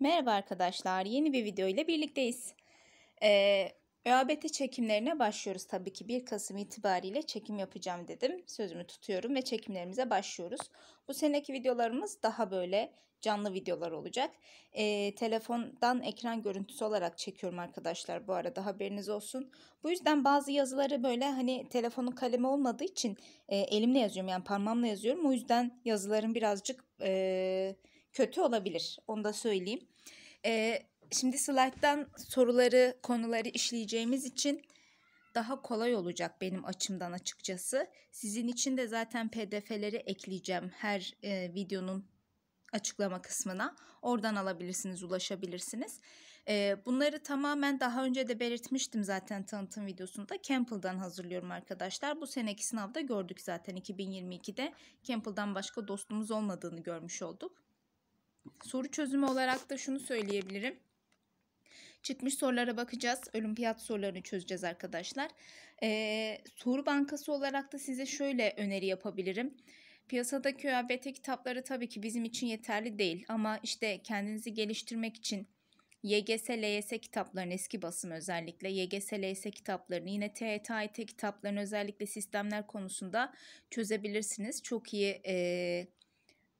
Merhaba arkadaşlar, yeni bir video ile birlikteyiz. Ee, ÖABT çekimlerine başlıyoruz tabii ki 1 Kasım itibariyle çekim yapacağım dedim. Sözümü tutuyorum ve çekimlerimize başlıyoruz. Bu seneki videolarımız daha böyle canlı videolar olacak. Ee, telefondan ekran görüntüsü olarak çekiyorum arkadaşlar bu arada haberiniz olsun. Bu yüzden bazı yazıları böyle hani telefonun kalemi olmadığı için e, elimle yazıyorum yani parmağımla yazıyorum. O yüzden yazıların birazcık... E, kötü olabilir. Onu da söyleyeyim. Ee, şimdi slayttan soruları, konuları işleyeceğimiz için daha kolay olacak benim açımdan açıkçası. Sizin için de zaten pdf'leri ekleyeceğim her e, videonun açıklama kısmına. Oradan alabilirsiniz, ulaşabilirsiniz. E, bunları tamamen daha önce de belirtmiştim zaten tanıtım videosunda. Campbell'dan hazırlıyorum arkadaşlar. Bu seneki sınavda gördük zaten 2022'de. Campbell'dan başka dostumuz olmadığını görmüş olduk. Soru çözümü olarak da şunu söyleyebilirim. Çıkmış sorulara bakacağız. Olimpiyat sorularını çözeceğiz arkadaşlar. Ee, soru bankası olarak da size şöyle öneri yapabilirim. Piyasadaki ÖABT kitapları tabii ki bizim için yeterli değil ama işte kendinizi geliştirmek için YGS, LYS kitaplarının eski basım özellikle YGS, LYS kitaplarını yine TET, AYT kitaplarını özellikle sistemler konusunda çözebilirsiniz. Çok iyi e,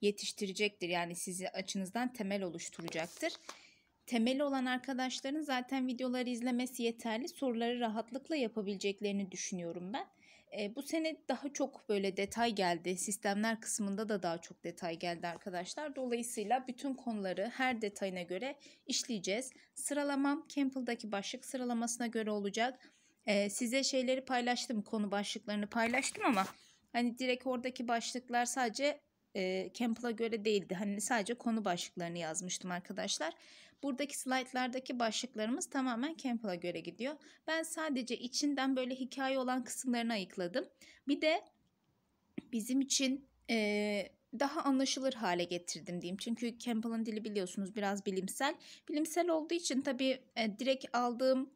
yetiştirecektir. Yani sizi açınızdan temel oluşturacaktır. Temeli olan arkadaşların zaten videoları izlemesi yeterli. Soruları rahatlıkla yapabileceklerini düşünüyorum ben. E, bu sene daha çok böyle detay geldi. Sistemler kısmında da daha çok detay geldi arkadaşlar. Dolayısıyla bütün konuları her detayına göre işleyeceğiz. Sıralamam Campbell'daki başlık sıralamasına göre olacak. E, size şeyleri paylaştım, konu başlıklarını paylaştım ama hani direkt oradaki başlıklar sadece e, Campbell'a göre değildi. Hani sadece konu başlıklarını yazmıştım arkadaşlar. Buradaki slaytlardaki başlıklarımız tamamen Campbell'a göre gidiyor. Ben sadece içinden böyle hikaye olan kısımlarını ayıkladım. Bir de bizim için e, daha anlaşılır hale getirdim diyeyim. Çünkü Campbell'ın dili biliyorsunuz biraz bilimsel. Bilimsel olduğu için tabii e, direkt aldığım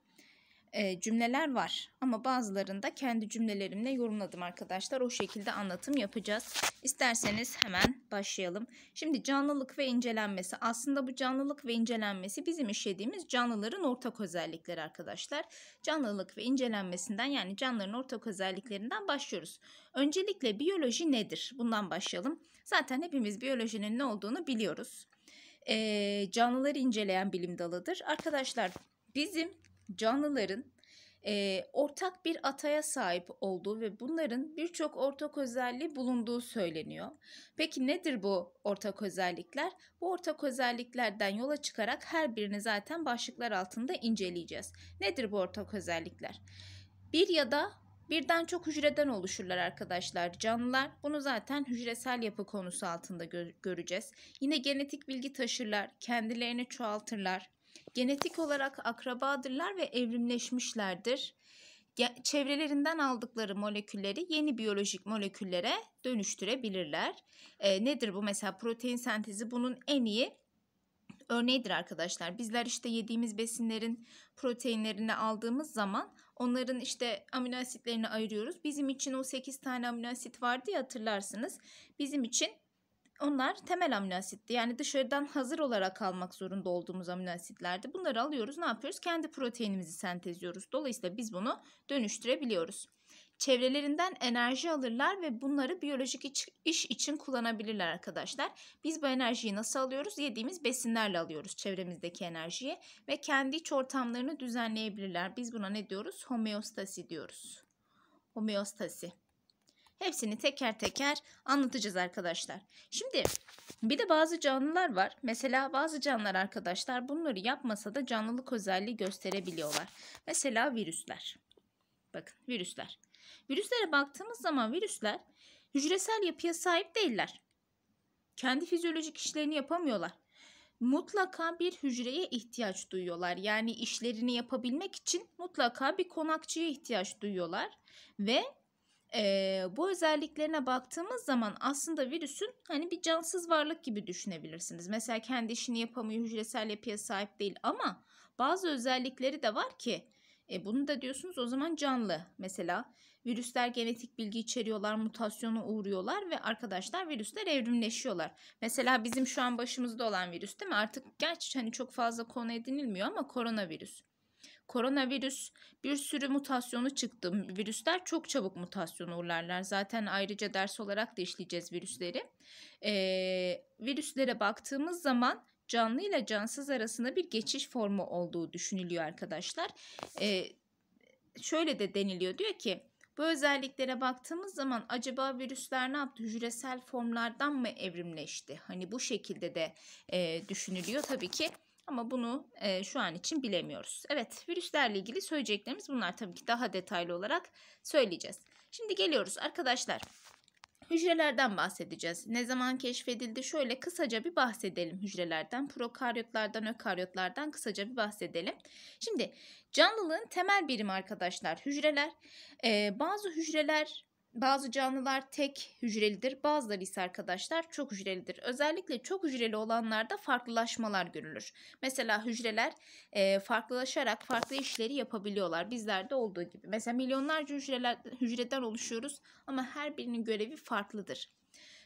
e, cümleler var. Ama bazılarında kendi cümlelerimle yorumladım arkadaşlar. O şekilde anlatım yapacağız. İsterseniz hemen başlayalım. Şimdi canlılık ve incelenmesi. Aslında bu canlılık ve incelenmesi bizim işlediğimiz canlıların ortak özellikleri arkadaşlar. Canlılık ve incelenmesinden yani canlıların ortak özelliklerinden başlıyoruz. Öncelikle biyoloji nedir? Bundan başlayalım. Zaten hepimiz biyolojinin ne olduğunu biliyoruz. E, canlıları inceleyen bilim dalıdır. Arkadaşlar bizim canlıların e, ortak bir ataya sahip olduğu ve bunların birçok ortak özelliği bulunduğu söyleniyor. Peki nedir bu ortak özellikler? Bu ortak özelliklerden yola çıkarak her birini zaten başlıklar altında inceleyeceğiz. Nedir bu ortak özellikler? Bir ya da birden çok hücreden oluşurlar arkadaşlar canlılar. Bunu zaten hücresel yapı konusu altında gö- göreceğiz. Yine genetik bilgi taşırlar, kendilerini çoğaltırlar Genetik olarak akrabadırlar ve evrimleşmişlerdir. Çevrelerinden aldıkları molekülleri yeni biyolojik moleküllere dönüştürebilirler. E, nedir bu? Mesela protein sentezi bunun en iyi örneğidir arkadaşlar. Bizler işte yediğimiz besinlerin proteinlerini aldığımız zaman onların işte amino asitlerini ayırıyoruz. Bizim için o 8 tane amino asit vardı ya hatırlarsınız. Bizim için onlar temel amino asitti. Yani dışarıdan hazır olarak almak zorunda olduğumuz amino asitlerdi. Bunları alıyoruz. Ne yapıyoruz? Kendi proteinimizi sentezliyoruz. Dolayısıyla biz bunu dönüştürebiliyoruz. Çevrelerinden enerji alırlar ve bunları biyolojik iş için kullanabilirler arkadaşlar. Biz bu enerjiyi nasıl alıyoruz? Yediğimiz besinlerle alıyoruz çevremizdeki enerjiyi ve kendi iç ortamlarını düzenleyebilirler. Biz buna ne diyoruz? Homeostasi diyoruz. Homeostasi. Hepsini teker teker anlatacağız arkadaşlar. Şimdi bir de bazı canlılar var. Mesela bazı canlılar arkadaşlar bunları yapmasa da canlılık özelliği gösterebiliyorlar. Mesela virüsler. Bakın virüsler. Virüslere baktığımız zaman virüsler hücresel yapıya sahip değiller. Kendi fizyolojik işlerini yapamıyorlar. Mutlaka bir hücreye ihtiyaç duyuyorlar. Yani işlerini yapabilmek için mutlaka bir konakçıya ihtiyaç duyuyorlar ve e, bu özelliklerine baktığımız zaman aslında virüsün hani bir cansız varlık gibi düşünebilirsiniz. Mesela kendi işini yapamıyor, hücresel yapıya sahip değil ama bazı özellikleri de var ki e, bunu da diyorsunuz o zaman canlı. Mesela Virüsler genetik bilgi içeriyorlar, mutasyona uğruyorlar ve arkadaşlar virüsler evrimleşiyorlar. Mesela bizim şu an başımızda olan virüs değil mi? Artık gerçi hani çok fazla konu edinilmiyor ama koronavirüs. Koronavirüs bir sürü mutasyonu çıktı. Virüsler çok çabuk mutasyon uğurlarlar. Zaten ayrıca ders olarak da işleyeceğiz virüsleri. Ee, virüslere baktığımız zaman canlı ile cansız arasında bir geçiş formu olduğu düşünülüyor arkadaşlar. Ee, şöyle de deniliyor diyor ki bu özelliklere baktığımız zaman acaba virüsler ne yaptı? Hücresel formlardan mı evrimleşti? Hani bu şekilde de e, düşünülüyor tabii ki. Ama bunu e, şu an için bilemiyoruz. Evet virüslerle ilgili söyleyeceklerimiz bunlar tabii ki daha detaylı olarak söyleyeceğiz. Şimdi geliyoruz arkadaşlar. Hücrelerden bahsedeceğiz. Ne zaman keşfedildi? Şöyle kısaca bir bahsedelim hücrelerden. Prokaryotlardan, ökaryotlardan kısaca bir bahsedelim. Şimdi canlılığın temel birimi arkadaşlar hücreler. Ee, bazı hücreler bazı canlılar tek hücrelidir, bazıları ise arkadaşlar çok hücrelidir. Özellikle çok hücreli olanlarda farklılaşmalar görülür. Mesela hücreler e, farklılaşarak farklı işleri yapabiliyorlar. Bizlerde olduğu gibi. Mesela milyonlarca hücreler, hücreden oluşuyoruz ama her birinin görevi farklıdır.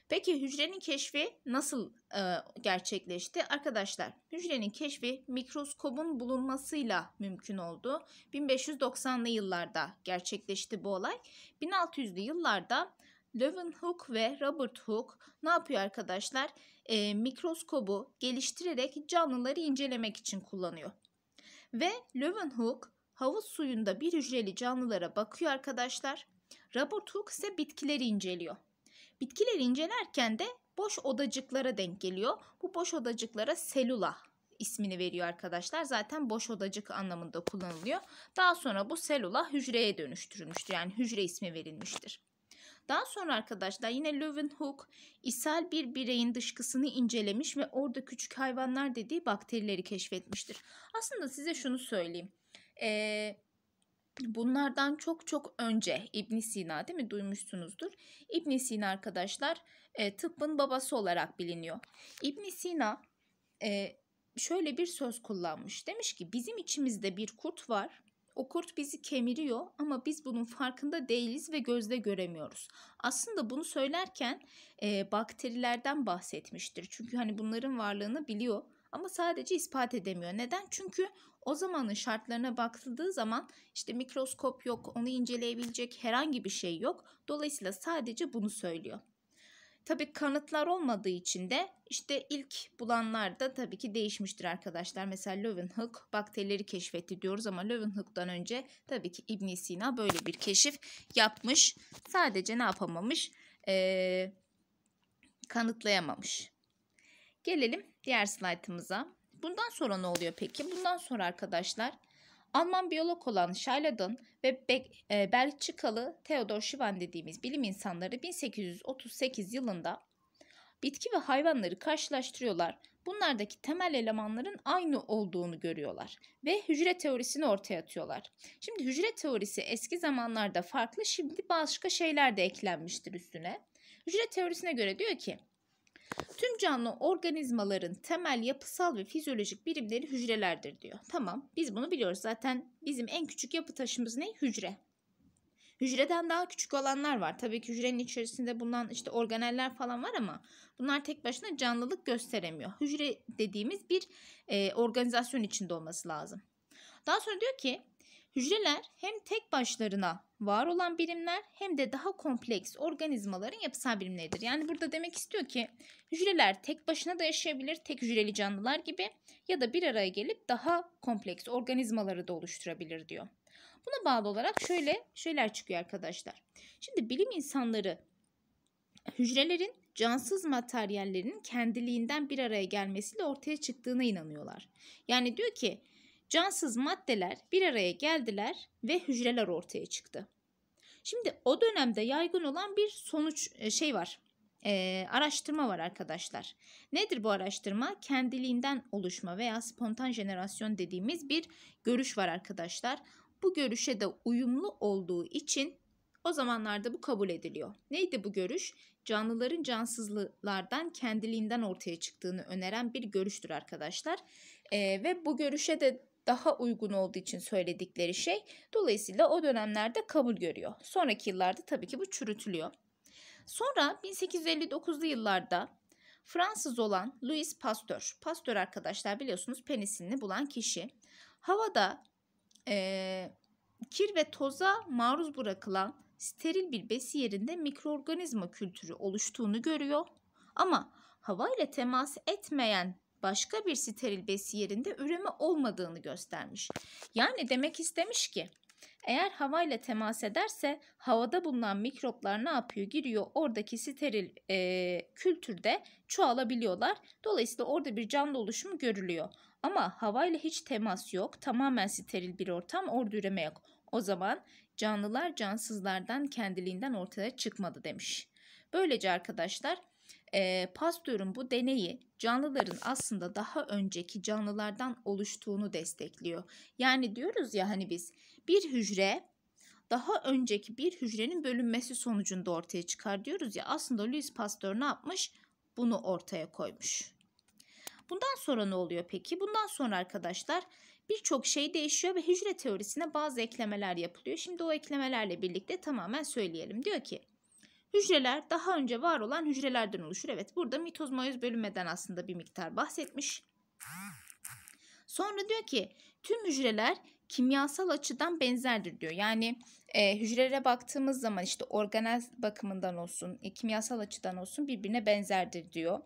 Peki hücrenin keşfi nasıl e, gerçekleşti? Arkadaşlar hücrenin keşfi mikroskobun bulunmasıyla mümkün oldu. 1590'lı yıllarda gerçekleşti bu olay. 1600'lü yıllarda Leeuwenhoek ve Robert Hooke ne yapıyor arkadaşlar? E, mikroskobu geliştirerek canlıları incelemek için kullanıyor. Ve Leeuwenhoek havuz suyunda bir hücreli canlılara bakıyor arkadaşlar. Robert Hooke ise bitkileri inceliyor. Bitkileri incelerken de boş odacıklara denk geliyor. Bu boş odacıklara selula ismini veriyor arkadaşlar. Zaten boş odacık anlamında kullanılıyor. Daha sonra bu selula hücreye dönüştürülmüştür. Yani hücre ismi verilmiştir. Daha sonra arkadaşlar yine Leeuwenhoek ishal bir bireyin dışkısını incelemiş ve orada küçük hayvanlar dediği bakterileri keşfetmiştir. Aslında size şunu söyleyeyim. Ee, Bunlardan çok çok önce İbn Sina değil mi duymuşsunuzdur. İbn Sina arkadaşlar e, tıbbın babası olarak biliniyor. İbn Sina e, şöyle bir söz kullanmış. Demiş ki bizim içimizde bir kurt var. O kurt bizi kemiriyor ama biz bunun farkında değiliz ve gözle göremiyoruz. Aslında bunu söylerken e, bakterilerden bahsetmiştir. Çünkü hani bunların varlığını biliyor ama sadece ispat edemiyor. Neden? Çünkü o zamanın şartlarına bakıldığı zaman işte mikroskop yok, onu inceleyebilecek herhangi bir şey yok. Dolayısıyla sadece bunu söylüyor. Tabii kanıtlar olmadığı için de işte ilk bulanlar da tabii ki değişmiştir arkadaşlar. Mesela Leeuwenhoek bakterileri keşfetti diyoruz ama Leeuwenhoek'tan önce tabii ki ibn Sina böyle bir keşif yapmış. Sadece ne yapamamış? Ee, kanıtlayamamış. Gelelim diğer slaytımıza. Bundan sonra ne oluyor peki? Bundan sonra arkadaşlar Alman biyolog olan Schleiden ve e, Belçikalı Theodor Schwann dediğimiz bilim insanları 1838 yılında bitki ve hayvanları karşılaştırıyorlar. Bunlardaki temel elemanların aynı olduğunu görüyorlar ve hücre teorisini ortaya atıyorlar. Şimdi hücre teorisi eski zamanlarda farklı, şimdi başka şeyler de eklenmiştir üstüne. Hücre teorisine göre diyor ki Tüm canlı organizmaların temel yapısal ve fizyolojik birimleri hücrelerdir diyor. Tamam biz bunu biliyoruz. Zaten bizim en küçük yapı taşımız ne? Hücre. Hücreden daha küçük olanlar var. Tabii ki hücrenin içerisinde bulunan işte organeller falan var ama bunlar tek başına canlılık gösteremiyor. Hücre dediğimiz bir e, organizasyon içinde olması lazım. Daha sonra diyor ki hücreler hem tek başlarına var olan birimler hem de daha kompleks organizmaların yapısal birimleridir. Yani burada demek istiyor ki hücreler tek başına da yaşayabilir, tek hücreli canlılar gibi ya da bir araya gelip daha kompleks organizmaları da oluşturabilir diyor. Buna bağlı olarak şöyle şeyler çıkıyor arkadaşlar. Şimdi bilim insanları hücrelerin cansız materyallerin kendiliğinden bir araya gelmesiyle ortaya çıktığına inanıyorlar. Yani diyor ki cansız maddeler bir araya geldiler ve hücreler ortaya çıktı. Şimdi o dönemde yaygın olan bir sonuç e, şey var. E, araştırma var arkadaşlar. Nedir bu araştırma? Kendiliğinden oluşma veya spontan jenerasyon dediğimiz bir görüş var arkadaşlar. Bu görüşe de uyumlu olduğu için o zamanlarda bu kabul ediliyor. Neydi bu görüş? Canlıların cansızlıklardan kendiliğinden ortaya çıktığını öneren bir görüştür arkadaşlar. E, ve bu görüşe de daha uygun olduğu için söyledikleri şey. Dolayısıyla o dönemlerde kabul görüyor. Sonraki yıllarda tabii ki bu çürütülüyor. Sonra 1859'lu yıllarda Fransız olan Louis Pasteur, Pasteur arkadaşlar biliyorsunuz penisilini bulan kişi, havada e, kir ve toza maruz bırakılan steril bir besi yerinde mikroorganizma kültürü oluştuğunu görüyor. Ama hava ile temas etmeyen başka bir steril besi yerinde üreme olmadığını göstermiş. Yani demek istemiş ki eğer havayla temas ederse havada bulunan mikroplar ne yapıyor? Giriyor oradaki steril e, kültürde çoğalabiliyorlar. Dolayısıyla orada bir canlı oluşumu görülüyor. Ama havayla hiç temas yok. Tamamen steril bir ortam. Orada üreme yok. O zaman canlılar cansızlardan kendiliğinden ortaya çıkmadı demiş. Böylece arkadaşlar e, Pasteur'ün bu deneyi canlıların aslında daha önceki canlılardan oluştuğunu destekliyor. Yani diyoruz ya hani biz bir hücre daha önceki bir hücrenin bölünmesi sonucunda ortaya çıkar diyoruz ya aslında Louis Pasteur ne yapmış? Bunu ortaya koymuş. Bundan sonra ne oluyor peki? Bundan sonra arkadaşlar birçok şey değişiyor ve hücre teorisine bazı eklemeler yapılıyor. Şimdi o eklemelerle birlikte tamamen söyleyelim. Diyor ki hücreler daha önce var olan hücrelerden oluşur. Evet burada mitoz mayoz bölünmeden aslında bir miktar bahsetmiş. Sonra diyor ki tüm hücreler kimyasal açıdan benzerdir diyor. Yani e, hücrelere baktığımız zaman işte organel bakımından olsun, e, kimyasal açıdan olsun birbirine benzerdir diyor.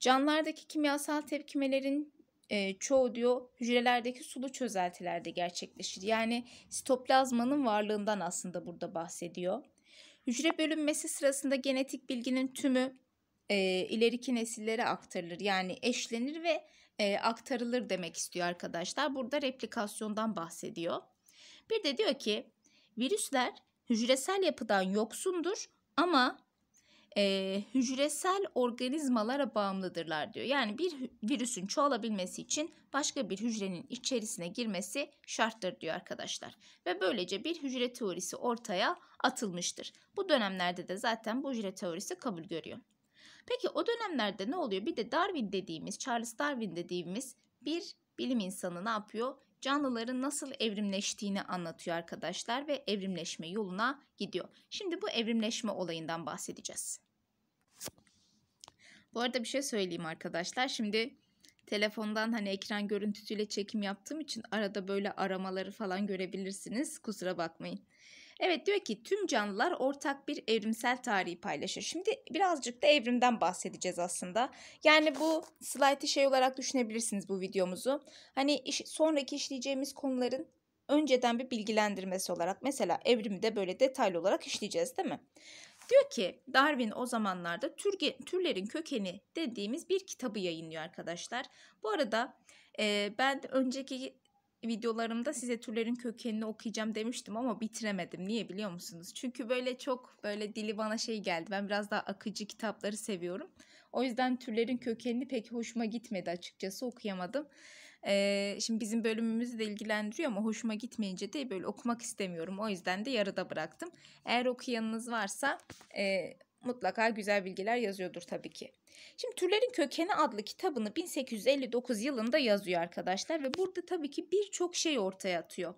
Canlılardaki kimyasal tepkimelerin e, çoğu diyor hücrelerdeki sulu çözeltilerde gerçekleşir. Yani sitoplazmanın varlığından aslında burada bahsediyor. Hücre bölünmesi sırasında genetik bilginin tümü e, ileriki nesillere aktarılır. Yani eşlenir ve e, aktarılır demek istiyor arkadaşlar. Burada replikasyondan bahsediyor. Bir de diyor ki virüsler hücresel yapıdan yoksundur ama e, hücresel organizmalara bağımlıdırlar diyor. Yani bir virüsün çoğalabilmesi için başka bir hücrenin içerisine girmesi şarttır diyor arkadaşlar. Ve böylece bir hücre teorisi ortaya atılmıştır. Bu dönemlerde de zaten bu hücre teorisi kabul görüyor. Peki o dönemlerde ne oluyor? Bir de Darwin dediğimiz, Charles Darwin dediğimiz bir bilim insanı ne yapıyor? Canlıların nasıl evrimleştiğini anlatıyor arkadaşlar ve evrimleşme yoluna gidiyor. Şimdi bu evrimleşme olayından bahsedeceğiz. Bu arada bir şey söyleyeyim arkadaşlar. Şimdi telefondan hani ekran görüntüsüyle çekim yaptığım için arada böyle aramaları falan görebilirsiniz. Kusura bakmayın. Evet diyor ki tüm canlılar ortak bir evrimsel tarihi paylaşır. Şimdi birazcık da evrimden bahsedeceğiz aslında. Yani bu slaytı şey olarak düşünebilirsiniz bu videomuzu. Hani iş, sonraki işleyeceğimiz konuların önceden bir bilgilendirmesi olarak mesela evrimi de böyle detaylı olarak işleyeceğiz değil mi? Diyor ki Darwin o zamanlarda türge, türlerin kökeni dediğimiz bir kitabı yayınlıyor arkadaşlar. Bu arada e, ben önceki videolarımda size türlerin kökenini okuyacağım demiştim ama bitiremedim. Niye biliyor musunuz? Çünkü böyle çok böyle dili bana şey geldi. Ben biraz daha akıcı kitapları seviyorum. O yüzden türlerin kökenini pek hoşuma gitmedi açıkçası okuyamadım. Ee, şimdi bizim bölümümüzü de ilgilendiriyor ama hoşuma gitmeyince de böyle okumak istemiyorum. O yüzden de yarıda bıraktım. Eğer okuyanınız varsa e, mutlaka güzel bilgiler yazıyordur tabii ki. Şimdi Türlerin Kökeni adlı kitabını 1859 yılında yazıyor arkadaşlar ve burada tabii ki birçok şey ortaya atıyor.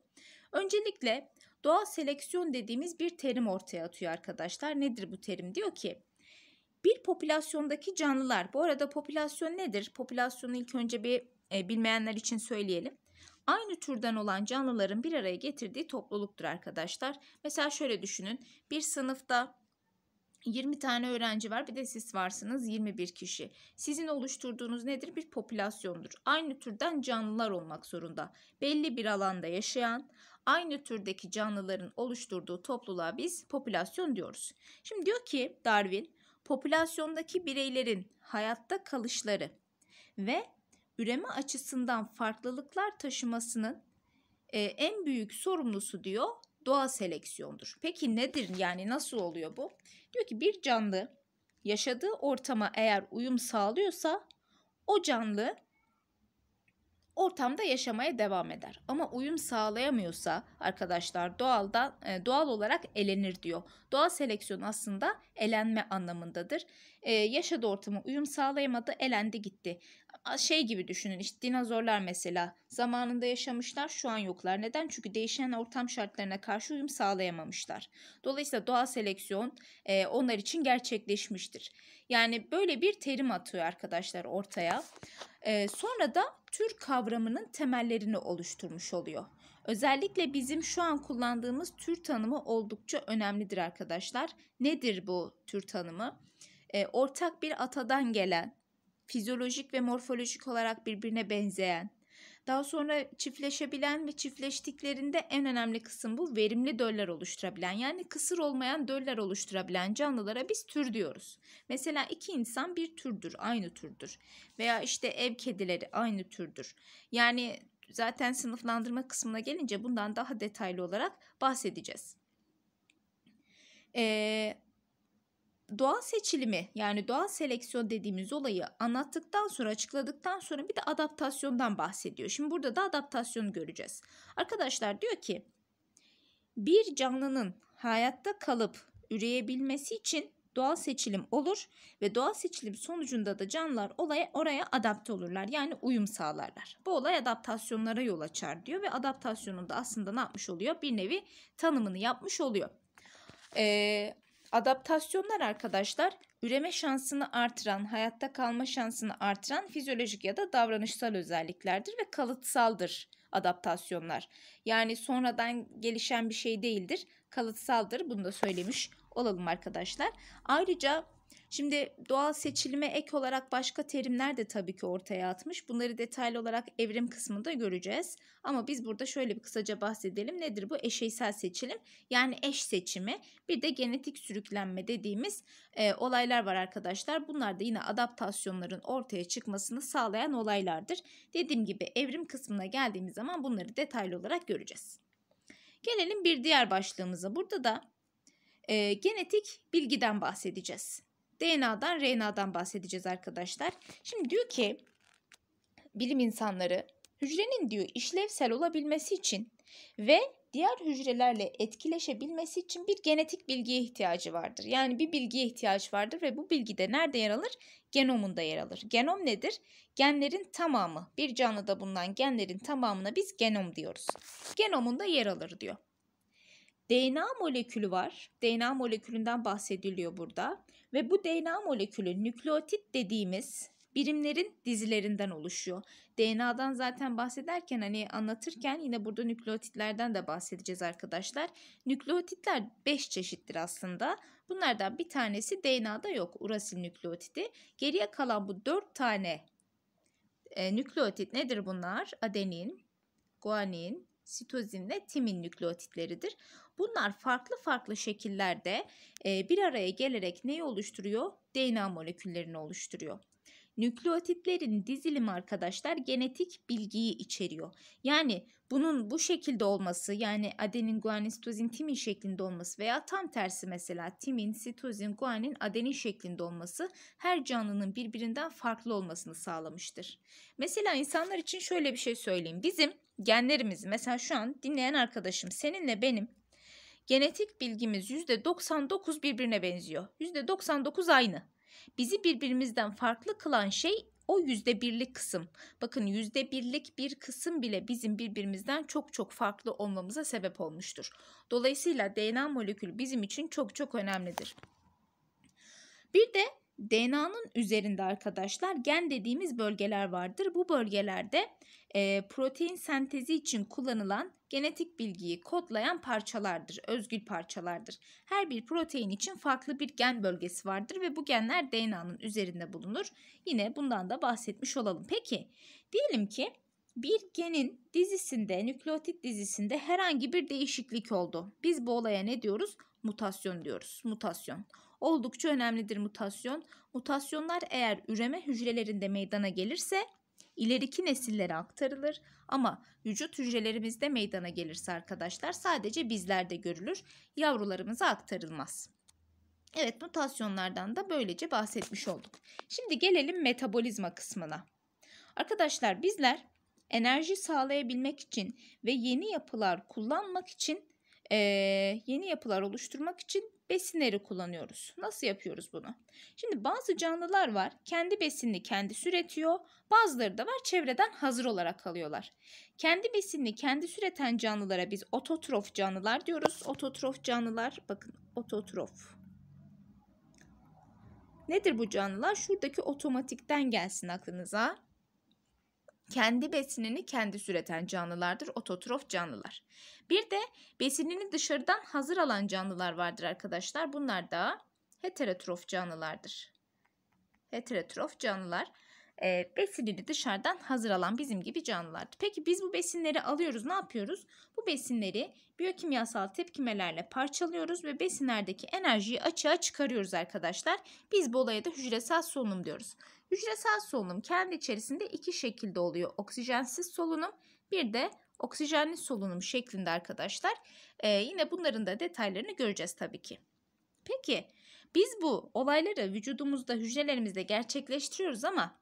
Öncelikle doğal seleksiyon dediğimiz bir terim ortaya atıyor arkadaşlar. Nedir bu terim? Diyor ki bir popülasyondaki canlılar, bu arada popülasyon nedir? Popülasyonu ilk önce bir e, bilmeyenler için söyleyelim. Aynı türden olan canlıların bir araya getirdiği topluluktur arkadaşlar. Mesela şöyle düşünün. Bir sınıfta 20 tane öğrenci var bir de siz varsınız 21 kişi. Sizin oluşturduğunuz nedir? Bir popülasyondur. Aynı türden canlılar olmak zorunda. Belli bir alanda yaşayan aynı türdeki canlıların oluşturduğu topluluğa biz popülasyon diyoruz. Şimdi diyor ki Darwin popülasyondaki bireylerin hayatta kalışları ve üreme açısından farklılıklar taşımasının e, en büyük sorumlusu diyor doğa seleksiyondur. Peki nedir yani nasıl oluyor bu? Diyor ki bir canlı yaşadığı ortama eğer uyum sağlıyorsa o canlı ortamda yaşamaya devam eder. Ama uyum sağlayamıyorsa arkadaşlar doğalda e, doğal olarak elenir diyor. Doğal seleksiyon aslında elenme anlamındadır. e, yaşadığı ortama uyum sağlayamadı, elendi gitti. Şey gibi düşünün işte dinozorlar mesela zamanında yaşamışlar şu an yoklar. Neden? Çünkü değişen ortam şartlarına karşı uyum sağlayamamışlar. Dolayısıyla doğal seleksiyon e, onlar için gerçekleşmiştir. Yani böyle bir terim atıyor arkadaşlar ortaya. E, sonra da tür kavramının temellerini oluşturmuş oluyor. Özellikle bizim şu an kullandığımız tür tanımı oldukça önemlidir arkadaşlar. Nedir bu tür tanımı? E, ortak bir atadan gelen, fizyolojik ve morfolojik olarak birbirine benzeyen, daha sonra çiftleşebilen ve çiftleştiklerinde en önemli kısım bu verimli döller oluşturabilen yani kısır olmayan döller oluşturabilen canlılara biz tür diyoruz. Mesela iki insan bir türdür, aynı türdür. Veya işte ev kedileri aynı türdür. Yani zaten sınıflandırma kısmına gelince bundan daha detaylı olarak bahsedeceğiz. Ee, doğal seçilimi yani doğal seleksiyon dediğimiz olayı anlattıktan sonra açıkladıktan sonra bir de adaptasyondan bahsediyor. Şimdi burada da adaptasyonu göreceğiz. Arkadaşlar diyor ki bir canlının hayatta kalıp üreyebilmesi için doğal seçilim olur ve doğal seçilim sonucunda da canlılar olaya oraya adapte olurlar. Yani uyum sağlarlar. Bu olay adaptasyonlara yol açar diyor ve adaptasyonun da aslında ne yapmış oluyor? Bir nevi tanımını yapmış oluyor. Ee, adaptasyonlar arkadaşlar üreme şansını artıran, hayatta kalma şansını artıran fizyolojik ya da davranışsal özelliklerdir ve kalıtsaldır adaptasyonlar. Yani sonradan gelişen bir şey değildir. Kalıtsaldır. Bunu da söylemiş olalım arkadaşlar. Ayrıca Şimdi doğal seçilime ek olarak başka terimler de tabii ki ortaya atmış. Bunları detaylı olarak evrim kısmında göreceğiz. Ama biz burada şöyle bir kısaca bahsedelim. Nedir bu? Eşeysel seçilim yani eş seçimi. Bir de genetik sürüklenme dediğimiz e, olaylar var arkadaşlar. Bunlar da yine adaptasyonların ortaya çıkmasını sağlayan olaylardır. Dediğim gibi evrim kısmına geldiğimiz zaman bunları detaylı olarak göreceğiz. Gelelim bir diğer başlığımıza. Burada da e, genetik bilgiden bahsedeceğiz. DNA'dan, RNA'dan bahsedeceğiz arkadaşlar. Şimdi diyor ki bilim insanları hücrenin diyor işlevsel olabilmesi için ve diğer hücrelerle etkileşebilmesi için bir genetik bilgiye ihtiyacı vardır. Yani bir bilgiye ihtiyaç vardır ve bu bilgi de nerede yer alır? Genomunda yer alır. Genom nedir? Genlerin tamamı. Bir canlıda bulunan genlerin tamamına biz genom diyoruz. Genomunda yer alır diyor. DNA molekülü var. DNA molekülünden bahsediliyor burada. Ve bu DNA molekülü nükleotit dediğimiz birimlerin dizilerinden oluşuyor. DNA'dan zaten bahsederken hani anlatırken yine burada nükleotitlerden de bahsedeceğiz arkadaşlar. Nükleotitler 5 çeşittir aslında. Bunlardan bir tanesi DNA'da yok urasil nükleotidi. Geriye kalan bu 4 tane e, nükleotit nedir bunlar? Adenin, guanin, sitozin ve timin nükleotitleridir. Bunlar farklı farklı şekillerde e, bir araya gelerek neyi oluşturuyor? DNA moleküllerini oluşturuyor. Nükleotitlerin dizilimi arkadaşlar genetik bilgiyi içeriyor. Yani bunun bu şekilde olması yani adenin, guanin, sitozin, timin şeklinde olması veya tam tersi mesela timin, sitozin, guanin, adenin şeklinde olması her canlının birbirinden farklı olmasını sağlamıştır. Mesela insanlar için şöyle bir şey söyleyeyim. Bizim genlerimiz mesela şu an dinleyen arkadaşım seninle benim genetik bilgimiz %99 birbirine benziyor. %99 aynı. Bizi birbirimizden farklı kılan şey o yüzde birlik kısım. Bakın yüzde birlik bir kısım bile bizim birbirimizden çok çok farklı olmamıza sebep olmuştur. Dolayısıyla DNA molekülü bizim için çok çok önemlidir. Bir de DNA'nın üzerinde arkadaşlar gen dediğimiz bölgeler vardır. Bu bölgelerde e, protein sentezi için kullanılan genetik bilgiyi kodlayan parçalardır, özgül parçalardır. Her bir protein için farklı bir gen bölgesi vardır ve bu genler DNA'nın üzerinde bulunur. Yine bundan da bahsetmiş olalım. Peki diyelim ki bir genin dizisinde, nükleotit dizisinde herhangi bir değişiklik oldu. Biz bu olaya ne diyoruz? Mutasyon diyoruz. Mutasyon. Oldukça önemlidir mutasyon. Mutasyonlar eğer üreme hücrelerinde meydana gelirse ileriki nesillere aktarılır ama vücut hücrelerimizde meydana gelirse arkadaşlar sadece bizlerde görülür. Yavrularımıza aktarılmaz. Evet mutasyonlardan da böylece bahsetmiş olduk. Şimdi gelelim metabolizma kısmına. Arkadaşlar bizler enerji sağlayabilmek için ve yeni yapılar kullanmak için, e, yeni yapılar oluşturmak için besinleri kullanıyoruz. Nasıl yapıyoruz bunu? Şimdi bazı canlılar var kendi besinini kendi üretiyor. Bazıları da var çevreden hazır olarak alıyorlar. Kendi besinini kendi üreten canlılara biz ototrof canlılar diyoruz. Ototrof canlılar bakın ototrof. Nedir bu canlılar? Şuradaki otomatikten gelsin aklınıza. Kendi besinini kendi üreten canlılardır ototrof canlılar. Bir de besinini dışarıdan hazır alan canlılar vardır arkadaşlar. Bunlar da heterotrof canlılardır. Heterotrof canlılar e, besinini dışarıdan hazır alan bizim gibi canlılardır. Peki biz bu besinleri alıyoruz ne yapıyoruz? Bu besinleri biyokimyasal tepkimelerle parçalıyoruz ve besinlerdeki enerjiyi açığa çıkarıyoruz arkadaşlar. Biz bu olaya da hücresel solunum diyoruz. Hücresel solunum kendi içerisinde iki şekilde oluyor. Oksijensiz solunum bir de oksijenli solunum şeklinde arkadaşlar. Ee, yine bunların da detaylarını göreceğiz tabii ki. Peki biz bu olayları vücudumuzda hücrelerimizde gerçekleştiriyoruz ama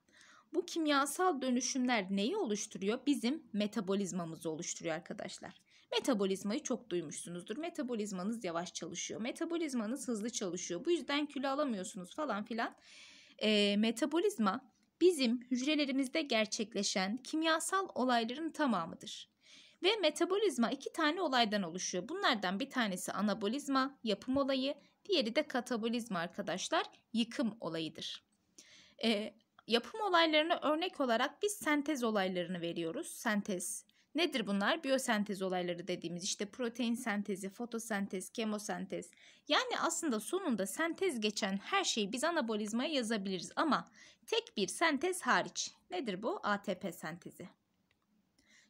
bu kimyasal dönüşümler neyi oluşturuyor? Bizim metabolizmamızı oluşturuyor arkadaşlar. Metabolizmayı çok duymuşsunuzdur. Metabolizmanız yavaş çalışıyor. Metabolizmanız hızlı çalışıyor. Bu yüzden kilo alamıyorsunuz falan filan. E, metabolizma bizim hücrelerimizde gerçekleşen kimyasal olayların tamamıdır. Ve metabolizma iki tane olaydan oluşuyor. Bunlardan bir tanesi anabolizma, yapım olayı, diğeri de katabolizma arkadaşlar, yıkım olayıdır. E, yapım olaylarına örnek olarak biz sentez olaylarını veriyoruz. Sentez. Nedir bunlar? Biyosentez olayları dediğimiz işte protein sentezi, fotosentez, kemosentez. Yani aslında sonunda sentez geçen her şeyi biz anabolizmaya yazabiliriz ama tek bir sentez hariç. Nedir bu? ATP sentezi.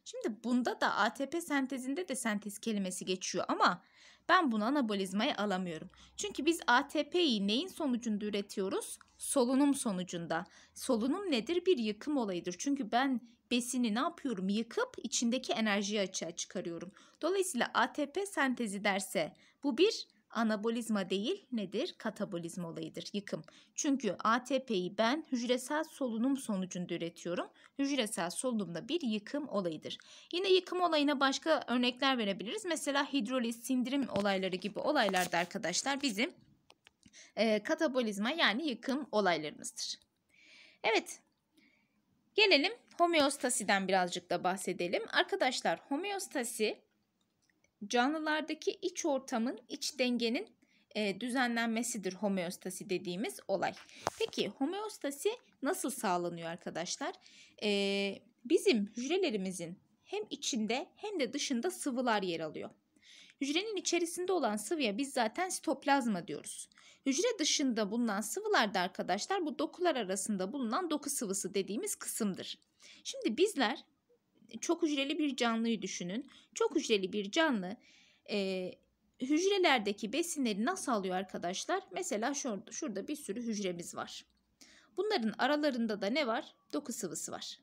Şimdi bunda da ATP sentezinde de sentez kelimesi geçiyor ama ben bunu anabolizmaya alamıyorum. Çünkü biz ATP'yi neyin sonucunda üretiyoruz? Solunum sonucunda. Solunum nedir? Bir yıkım olayıdır. Çünkü ben besini ne yapıyorum? Yıkıp içindeki enerjiyi açığa çıkarıyorum. Dolayısıyla ATP sentezi derse bu bir anabolizma değil nedir? Katabolizma olayıdır, yıkım. Çünkü ATP'yi ben hücresel solunum sonucunda üretiyorum. Hücresel solunumda bir yıkım olayıdır. Yine yıkım olayına başka örnekler verebiliriz. Mesela hidroliz, sindirim olayları gibi olaylarda arkadaşlar bizim e, katabolizma yani yıkım olaylarımızdır. Evet, gelelim homeostasiden birazcık da bahsedelim. Arkadaşlar homeostasi canlılardaki iç ortamın, iç dengenin e, düzenlenmesidir homeostasi dediğimiz olay. Peki homeostasi nasıl sağlanıyor arkadaşlar? E, bizim hücrelerimizin hem içinde hem de dışında sıvılar yer alıyor. Hücrenin içerisinde olan sıvıya biz zaten sitoplazma diyoruz. Hücre dışında bulunan sıvılar da arkadaşlar bu dokular arasında bulunan doku sıvısı dediğimiz kısımdır. Şimdi bizler çok hücreli bir canlıyı düşünün. Çok hücreli bir canlı e, hücrelerdeki besinleri nasıl alıyor arkadaşlar? Mesela şurada, şurada bir sürü hücremiz var. Bunların aralarında da ne var? Doku sıvısı var.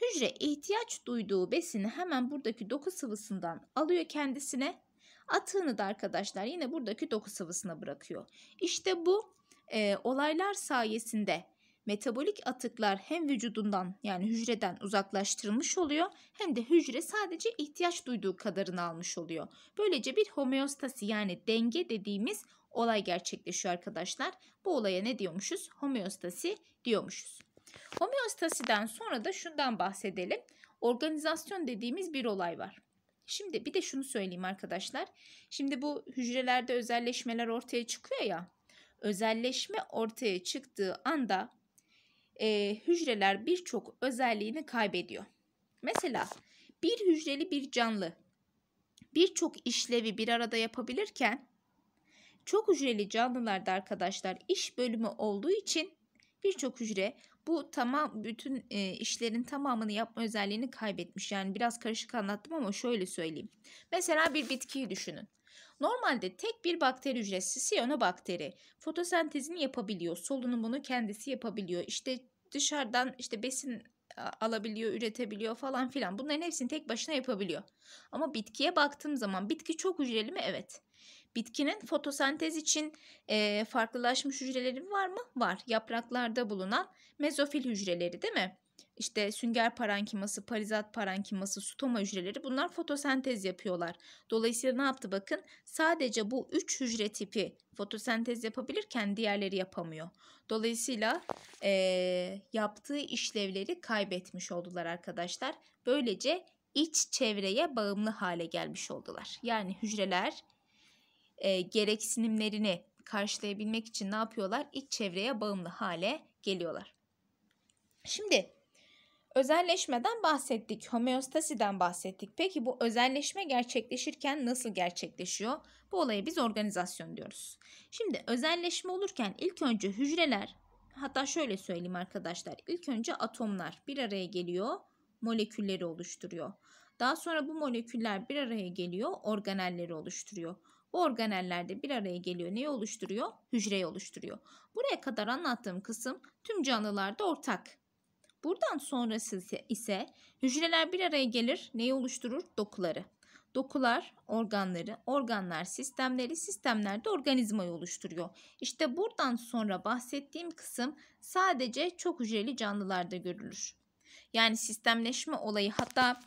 Hücre ihtiyaç duyduğu besini hemen buradaki doku sıvısından alıyor kendisine. Atığını da arkadaşlar yine buradaki doku sıvısına bırakıyor. İşte bu e, olaylar sayesinde metabolik atıklar hem vücudundan yani hücreden uzaklaştırılmış oluyor hem de hücre sadece ihtiyaç duyduğu kadarını almış oluyor. Böylece bir homeostasi yani denge dediğimiz olay gerçekleşiyor arkadaşlar. Bu olaya ne diyormuşuz? Homeostasi diyormuşuz. Homeostasiden sonra da şundan bahsedelim. Organizasyon dediğimiz bir olay var. Şimdi bir de şunu söyleyeyim arkadaşlar. Şimdi bu hücrelerde özelleşmeler ortaya çıkıyor ya. Özelleşme ortaya çıktığı anda e, hücreler birçok özelliğini kaybediyor. Mesela bir hücreli bir canlı birçok işlevi bir arada yapabilirken çok hücreli canlılarda arkadaşlar iş bölümü olduğu için birçok hücre bu tamam bütün e, işlerin tamamını yapma özelliğini kaybetmiş. Yani biraz karışık anlattım ama şöyle söyleyeyim. Mesela bir bitkiyi düşünün. Normalde tek bir bakteri hücresi siyanobakteri fotosentezini yapabiliyor. Solunumunu kendisi yapabiliyor. İşte dışarıdan işte besin alabiliyor, üretebiliyor falan filan. Bunların hepsini tek başına yapabiliyor. Ama bitkiye baktığım zaman bitki çok hücreli mi? Evet. Bitkinin fotosentez için e, farklılaşmış hücreleri var mı? Var. Yapraklarda bulunan mezofil hücreleri değil mi? İşte sünger parenkiması, parizat parenkiması, stoma hücreleri bunlar fotosentez yapıyorlar. Dolayısıyla ne yaptı bakın? Sadece bu üç hücre tipi fotosentez yapabilirken diğerleri yapamıyor. Dolayısıyla e, yaptığı işlevleri kaybetmiş oldular arkadaşlar. Böylece iç çevreye bağımlı hale gelmiş oldular. Yani hücreler e, gereksinimlerini karşılayabilmek için ne yapıyorlar? İç çevreye bağımlı hale geliyorlar. Şimdi özelleşmeden bahsettik, homeostasiden bahsettik. Peki bu özelleşme gerçekleşirken nasıl gerçekleşiyor? Bu olaya biz organizasyon diyoruz. Şimdi özelleşme olurken ilk önce hücreler, hatta şöyle söyleyeyim arkadaşlar. İlk önce atomlar bir araya geliyor, molekülleri oluşturuyor. Daha sonra bu moleküller bir araya geliyor, organelleri oluşturuyor. Bu organeller de bir araya geliyor. Neyi oluşturuyor? Hücreyi oluşturuyor. Buraya kadar anlattığım kısım tüm canlılarda ortak. Buradan sonrası ise hücreler bir araya gelir. Neyi oluşturur? Dokuları. Dokular organları, organlar sistemleri, sistemler de organizmayı oluşturuyor. İşte buradan sonra bahsettiğim kısım sadece çok hücreli canlılarda görülür. Yani sistemleşme olayı hatta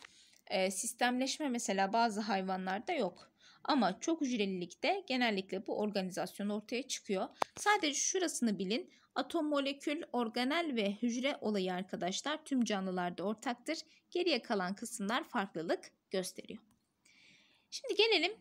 e, sistemleşme mesela bazı hayvanlarda yok. Ama çok hücrelilikte genellikle bu organizasyon ortaya çıkıyor. Sadece şurasını bilin. Atom, molekül, organel ve hücre olayı arkadaşlar tüm canlılarda ortaktır. Geriye kalan kısımlar farklılık gösteriyor. Şimdi gelelim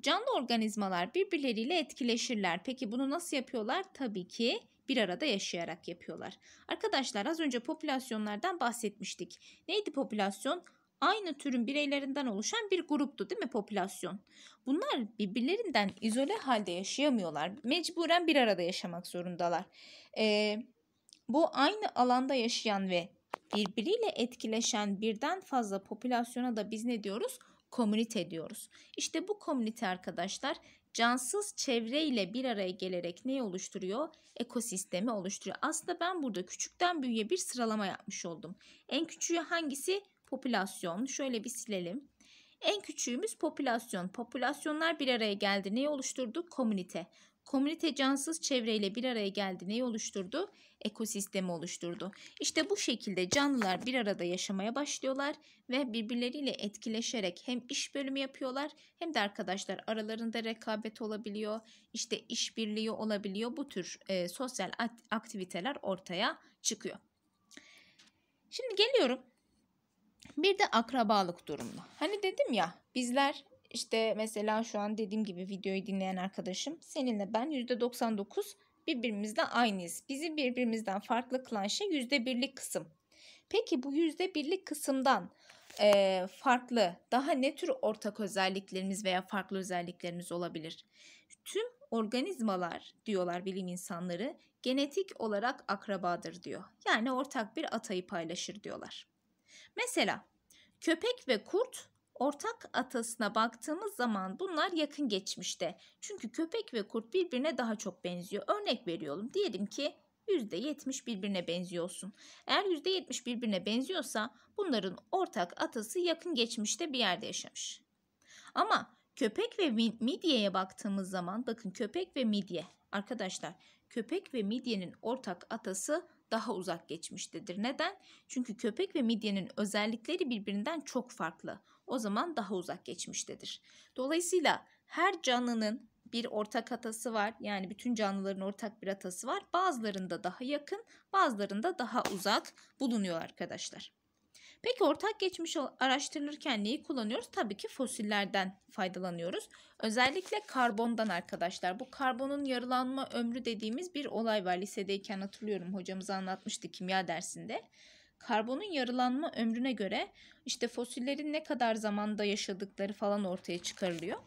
canlı organizmalar birbirleriyle etkileşirler. Peki bunu nasıl yapıyorlar? Tabii ki bir arada yaşayarak yapıyorlar. Arkadaşlar az önce popülasyonlardan bahsetmiştik. Neydi popülasyon? Aynı türün bireylerinden oluşan bir gruptu değil mi popülasyon? Bunlar birbirlerinden izole halde yaşayamıyorlar. Mecburen bir arada yaşamak zorundalar. Ee, bu aynı alanda yaşayan ve birbiriyle etkileşen birden fazla popülasyona da biz ne diyoruz? Komünite diyoruz. İşte bu komünite arkadaşlar cansız çevre ile bir araya gelerek ne oluşturuyor? Ekosistemi oluşturuyor. Aslında ben burada küçükten büyüğe bir sıralama yapmış oldum. En küçüğü hangisi? Popülasyon. Şöyle bir silelim. En küçüğümüz popülasyon. Popülasyonlar bir araya geldi. Neyi oluşturdu? Komünite. Komünite cansız çevreyle bir araya geldi. Neyi oluşturdu? Ekosistemi oluşturdu. İşte bu şekilde canlılar bir arada yaşamaya başlıyorlar ve birbirleriyle etkileşerek hem iş bölümü yapıyorlar hem de arkadaşlar aralarında rekabet olabiliyor. İşte işbirliği olabiliyor. Bu tür e, sosyal aktiviteler ortaya çıkıyor. Şimdi geliyorum bir de akrabalık durumu. Hani dedim ya bizler işte mesela şu an dediğim gibi videoyu dinleyen arkadaşım seninle ben %99 birbirimizle aynıyız. Bizi birbirimizden farklı kılan şey %1'lik kısım. Peki bu %1'lik kısımdan e, farklı daha ne tür ortak özelliklerimiz veya farklı özelliklerimiz olabilir? Tüm organizmalar diyorlar bilim insanları genetik olarak akrabadır diyor. Yani ortak bir atayı paylaşır diyorlar. Mesela köpek ve kurt ortak atasına baktığımız zaman bunlar yakın geçmişte. Çünkü köpek ve kurt birbirine daha çok benziyor. Örnek veriyorum. Diyelim ki %70 birbirine benziyorsun. Eğer %70 birbirine benziyorsa bunların ortak atası yakın geçmişte bir yerde yaşamış. Ama köpek ve midyeye baktığımız zaman bakın köpek ve midye arkadaşlar köpek ve midyenin ortak atası daha uzak geçmiştedir. Neden? Çünkü köpek ve midyenin özellikleri birbirinden çok farklı. O zaman daha uzak geçmiştedir. Dolayısıyla her canlının bir ortak atası var. Yani bütün canlıların ortak bir atası var. Bazılarında daha yakın, bazılarında daha uzak bulunuyor arkadaşlar. Peki ortak geçmiş araştırılırken neyi kullanıyoruz? Tabii ki fosillerden faydalanıyoruz. Özellikle karbondan arkadaşlar. Bu karbonun yarılanma ömrü dediğimiz bir olay var. Lisedeyken hatırlıyorum hocamız anlatmıştı kimya dersinde. Karbonun yarılanma ömrüne göre işte fosillerin ne kadar zamanda yaşadıkları falan ortaya çıkarılıyor.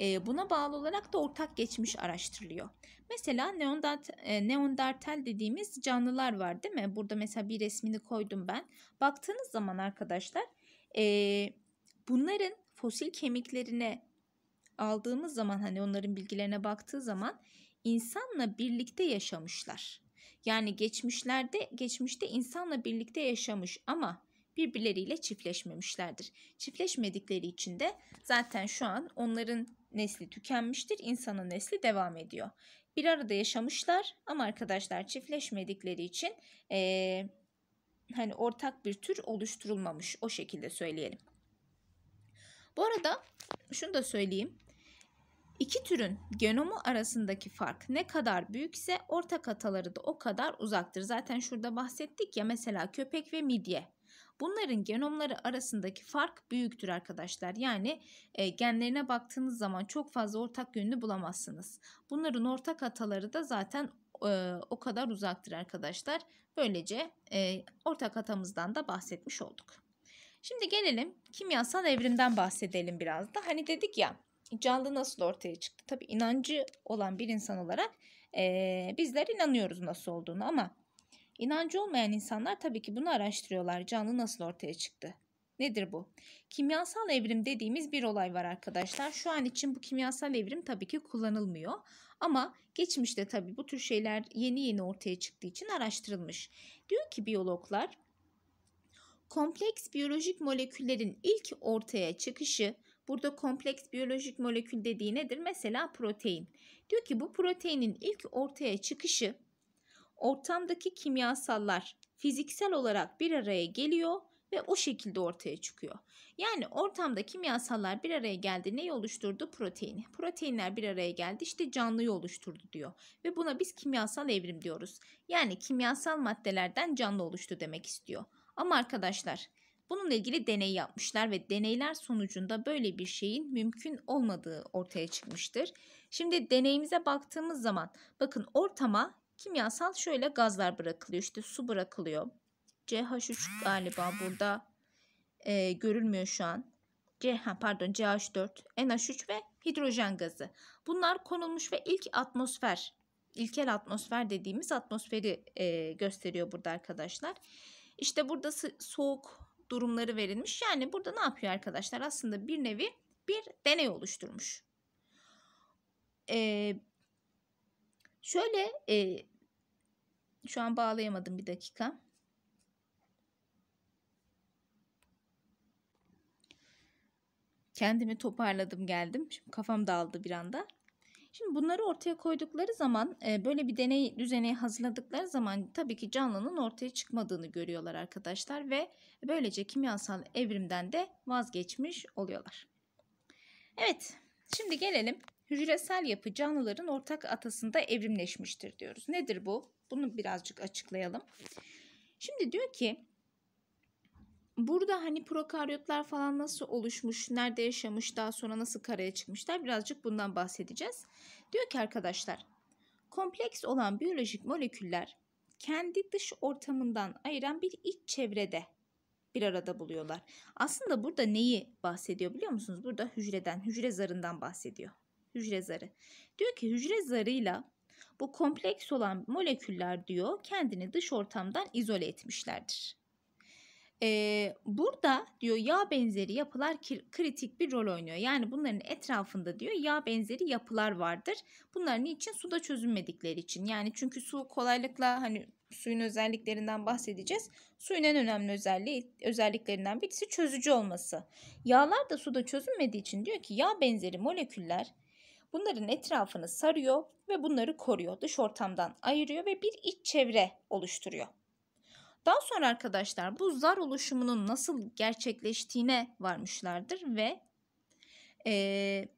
E, buna bağlı olarak da ortak geçmiş araştırılıyor. Mesela neondart, e, neandertal dediğimiz canlılar var değil mi? Burada mesela bir resmini koydum ben. Baktığınız zaman arkadaşlar e, bunların fosil kemiklerine aldığımız zaman hani onların bilgilerine baktığı zaman insanla birlikte yaşamışlar. Yani geçmişlerde geçmişte insanla birlikte yaşamış ama birbirleriyle çiftleşmemişlerdir. Çiftleşmedikleri için de zaten şu an onların nesli tükenmiştir, insanın nesli devam ediyor. Bir arada yaşamışlar ama arkadaşlar çiftleşmedikleri için ee, hani ortak bir tür oluşturulmamış o şekilde söyleyelim. Bu arada şunu da söyleyeyim. İki türün genomu arasındaki fark ne kadar büyükse ortak ataları da o kadar uzaktır. Zaten şurada bahsettik ya mesela köpek ve midye. Bunların genomları arasındaki fark büyüktür arkadaşlar. Yani e, genlerine baktığınız zaman çok fazla ortak yönünü bulamazsınız. Bunların ortak ataları da zaten e, o kadar uzaktır arkadaşlar. Böylece e, ortak atamızdan da bahsetmiş olduk. Şimdi gelelim kimyasal evrimden bahsedelim biraz da. Hani dedik ya canlı nasıl ortaya çıktı? Tabii inancı olan bir insan olarak e, bizler inanıyoruz nasıl olduğunu ama inancı olmayan insanlar tabii ki bunu araştırıyorlar. Canlı nasıl ortaya çıktı? Nedir bu? Kimyasal evrim dediğimiz bir olay var arkadaşlar. Şu an için bu kimyasal evrim tabii ki kullanılmıyor. Ama geçmişte tabii bu tür şeyler yeni yeni ortaya çıktığı için araştırılmış. Diyor ki biyologlar kompleks biyolojik moleküllerin ilk ortaya çıkışı burada kompleks biyolojik molekül dediği nedir? Mesela protein. Diyor ki bu proteinin ilk ortaya çıkışı ortamdaki kimyasallar fiziksel olarak bir araya geliyor ve o şekilde ortaya çıkıyor. Yani ortamda kimyasallar bir araya geldi neyi oluşturdu? Proteini. Proteinler bir araya geldi işte canlıyı oluşturdu diyor. Ve buna biz kimyasal evrim diyoruz. Yani kimyasal maddelerden canlı oluştu demek istiyor. Ama arkadaşlar bununla ilgili deney yapmışlar ve deneyler sonucunda böyle bir şeyin mümkün olmadığı ortaya çıkmıştır. Şimdi deneyimize baktığımız zaman bakın ortama kimyasal şöyle gazlar bırakılıyor. İşte su bırakılıyor. CH3 galiba burada e, görülmüyor şu an. C, pardon CH4, NH3 ve hidrojen gazı. Bunlar konulmuş ve ilk atmosfer, ilkel atmosfer dediğimiz atmosferi e, gösteriyor burada arkadaşlar. İşte burada soğuk durumları verilmiş. Yani burada ne yapıyor arkadaşlar? Aslında bir nevi bir deney oluşturmuş. Ee, şöyle e, şu an bağlayamadım bir dakika. Kendimi toparladım geldim. Şimdi kafam dağıldı bir anda. Şimdi bunları ortaya koydukları zaman böyle bir deney düzeni hazırladıkları zaman tabii ki canlının ortaya çıkmadığını görüyorlar arkadaşlar ve böylece kimyasal evrimden de vazgeçmiş oluyorlar. Evet şimdi gelelim hücresel yapı canlıların ortak atasında evrimleşmiştir diyoruz. Nedir bu? Bunu birazcık açıklayalım. Şimdi diyor ki Burada hani prokaryotlar falan nasıl oluşmuş, nerede yaşamış, daha sonra nasıl karaya çıkmışlar birazcık bundan bahsedeceğiz. Diyor ki arkadaşlar, kompleks olan biyolojik moleküller kendi dış ortamından ayıran bir iç çevrede bir arada buluyorlar. Aslında burada neyi bahsediyor biliyor musunuz? Burada hücreden, hücre zarından bahsediyor. Hücre zarı. Diyor ki hücre zarıyla bu kompleks olan moleküller diyor kendini dış ortamdan izole etmişlerdir. Ee, burada diyor yağ benzeri yapılar kritik bir rol oynuyor. Yani bunların etrafında diyor yağ benzeri yapılar vardır. Bunlar niçin? Suda çözünmedikleri için. Yani çünkü su kolaylıkla hani suyun özelliklerinden bahsedeceğiz. Suyun en önemli özelliği özelliklerinden birisi çözücü olması. Yağlar da suda çözünmediği için diyor ki yağ benzeri moleküller bunların etrafını sarıyor ve bunları koruyor. Dış ortamdan ayırıyor ve bir iç çevre oluşturuyor. Daha sonra arkadaşlar bu zar oluşumunun nasıl gerçekleştiğine varmışlardır ve e,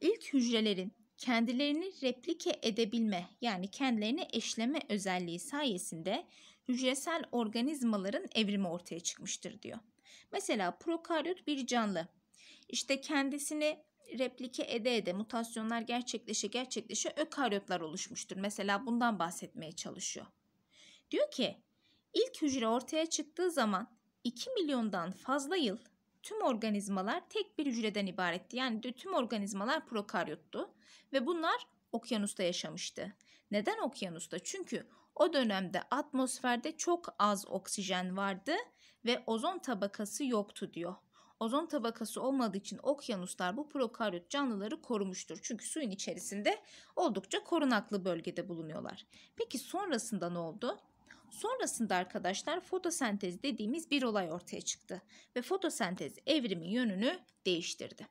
ilk hücrelerin kendilerini replike edebilme yani kendilerini eşleme özelliği sayesinde hücresel organizmaların evrimi ortaya çıkmıştır diyor. Mesela prokaryot bir canlı. İşte kendisini replike ede ede mutasyonlar gerçekleşe gerçekleşe ökaryotlar oluşmuştur. Mesela bundan bahsetmeye çalışıyor. Diyor ki İlk hücre ortaya çıktığı zaman 2 milyondan fazla yıl tüm organizmalar tek bir hücreden ibaretti. Yani tüm organizmalar prokaryottu ve bunlar okyanusta yaşamıştı. Neden okyanusta? Çünkü o dönemde atmosferde çok az oksijen vardı ve ozon tabakası yoktu diyor. Ozon tabakası olmadığı için okyanuslar bu prokaryot canlıları korumuştur. Çünkü suyun içerisinde oldukça korunaklı bölgede bulunuyorlar. Peki sonrasında ne oldu? Sonrasında arkadaşlar fotosentez dediğimiz bir olay ortaya çıktı ve fotosentez evrimin yönünü değiştirdi.